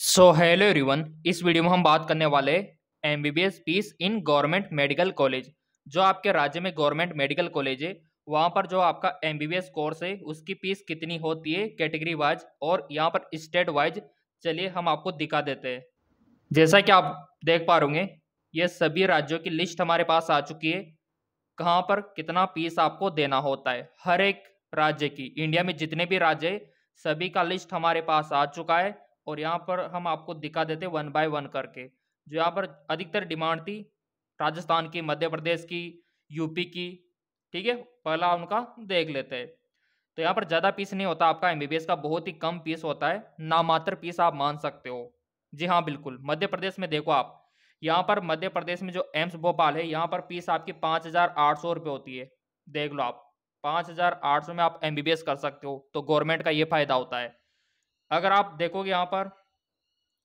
सो hello everyone इस video में हम बात करने वाले M B B S fees in government medical college जो आपके राज्य में गवर्नमेंट मेडिकल कॉलेज है। वहाँ पर जो आपका M B B S course है, उसकी फ़ीस कितनी होती है कैटेगरी वाइज और यहाँ पर स्टेट वाइज चलिए हम आपको दिखा देते हैं। जैसा कि आप देख पा रहे ये सभी राज्यों की लिस्ट हमारे पास आ चुकी है। कहाँ पर कितना फ़ीस आपको देना होता है, हर एक राज्य की इंडिया में जितने भी राज्य है, सभी का लिस्ट हमारे पास आ चुका है। और यहाँ पर हम आपको दिखा देते वन बाय वन करके, जो यहाँ पर अधिकतर डिमांड थी राजस्थान की, मध्य प्रदेश की यूपी की, ठीक है? पहला उनका देख लेते हैं। तो यहाँ पर ज़्यादा पीस नहीं होता आपका एमबीबीएस का, बहुत ही कम पीस होता है नामात्र पीस आप मान सकते हो। जी हाँ बिल्कुल, मध्य प्रदेश में देखो आप, यहाँ पर मध्य प्रदेश में जो एम्स भोपाल है, यहाँ पर फ़ीस आपकी पाँच हज़ार आठ सौ रुपये होती है, देख लो आप, पाँच हज़ार आठ सौ में आप एमबीबीएस कर सकते हो तो गवर्नमेंट का ये फ़ायदा होता है। अगर आप देखोगे यहाँ पर,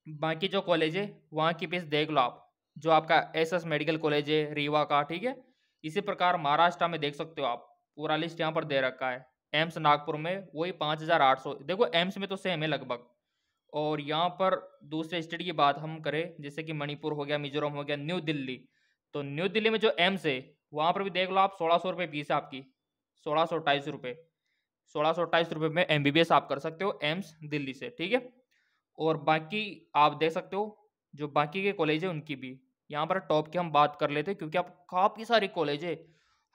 बाकी जो कॉलेज है, वहाँ की फ़ीस देख लो आप, जो आपका एस एस मेडिकल कॉलेज है रीवा का, ठीक है? इसी प्रकार महाराष्ट्र में देख सकते हो आप, पूरा लिस्ट यहाँ पर दे रखा है। एम्स नागपुर में, वही पाँच हज़ार आठ सौ, देखो एम्स में तो सेम है लगभग। और यहाँ पर दूसरे स्टेट की बात हम करें, जैसे कि मणिपुर हो गया, मिजोरम हो गया न्यू दिल्ली तो न्यू दिल्ली में जो एम्स है, वहाँ पर भी देख लो आप, सोलह सौ रुपये फ़ीस है आपकी, सोलह सौ, अट्ठाईस रुपये। सोलह सौ अट्ठाईस रुपये में एमबीबीएस आप कर सकते हो एम्स दिल्ली से, ठीक है? और बाकी आप देख सकते हो, जो बाकी के कॉलेज है, उनकी भी। यहाँ पर टॉप की हम बात कर लेते हैं, क्योंकि आप काफ़ी सारी कॉलेज है।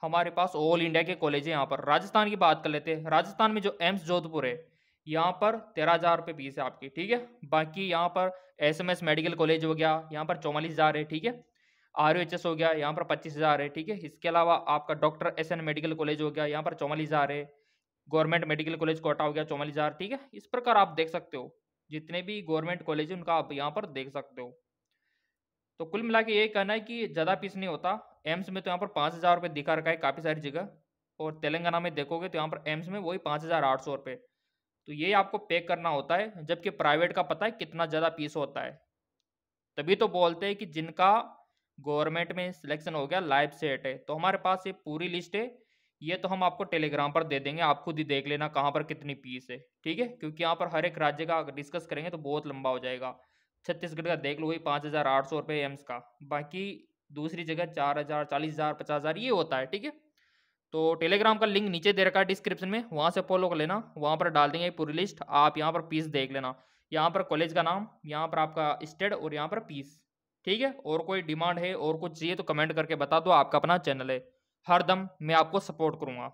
हमारे पास ऑल इंडिया के कॉलेज है यहाँ पर। राजस्थान की बात कर लेते हैं। राजस्थान में जो एम्स जोधपुर है, यहाँ पर तेरह हज़ार रुपये फ़ीस है आपकी, ठीक है? बाकी यहाँ पर S M S medical college हो गया, यहाँ पर चौवालीस हज़ार है, ठीक है? आर यू एच एस हो गया, यहाँ पर पच्चीस हज़ार है, ठीक है? इसके अलावा आपका doctor S N medical college हो गया, यहाँ पर चौवालीस हज़ार है। गवर्नमेंट मेडिकल कॉलेज कोटा हो गया चौवालीस हज़ार ठीक है? इस प्रकार आप देख सकते हो। जितने भी गवर्नमेंट कॉलेज है, उनका आप यहाँ पर देख सकते हो। तो कुल मिला के ये कहना है कि ज़्यादा फ़ीस नहीं होता। एम्स में तो यहाँ पर पाँच हज़ार रुपये दिखा रखा है, काफ़ी सारी जगह। और तेलंगाना में देखोगे तो यहाँ पर एम्स में वही पाँच हज़ार आठ सौ रुपये। तो ये आपको पे करना होता है, जबकि प्राइवेट का पता है कितना ज़्यादा फ़ीस होता है। तभी तो बोलते हैं कि जिनका गवर्नमेंट में सिलेक्शन हो गया लाइव सेट है। तो हमारे पास ये पूरी लिस्ट है ये तो हम आपको टेलीग्राम पर दे देंगे, आप खुद ही देख लेना कहाँ पर कितनी पीस है, ठीक है? क्योंकि यहाँ पर हर एक राज्य का डिस्कस करेंगे तो बहुत लंबा हो जाएगा। छत्तीसगढ़ का देख लो वही पाँच हज़ार आठ सौ रुपये एम्स का, बाकी दूसरी जगह चार हज़ार, चालीस हज़ार, पचास हज़ार ये होता है, ठीक है? तो टेलीग्राम का लिंक नीचे दे रखा है डिस्क्रिप्शन में, वहाँ से फॉलो कर लेना, वहाँ पर डाल देंगे पूरी लिस्ट आप यहाँ पर पीस देख लेना। यहाँ पर कॉलेज का नाम, यहाँ पर आपका स्टेट और यहाँ पर पीस ठीक है? और कोई डिमांड है और कुछ चाहिए तो कमेंट करके बता दो, आपका अपना चैनल है। हर दम मैं आपको सपोर्ट करूँगा।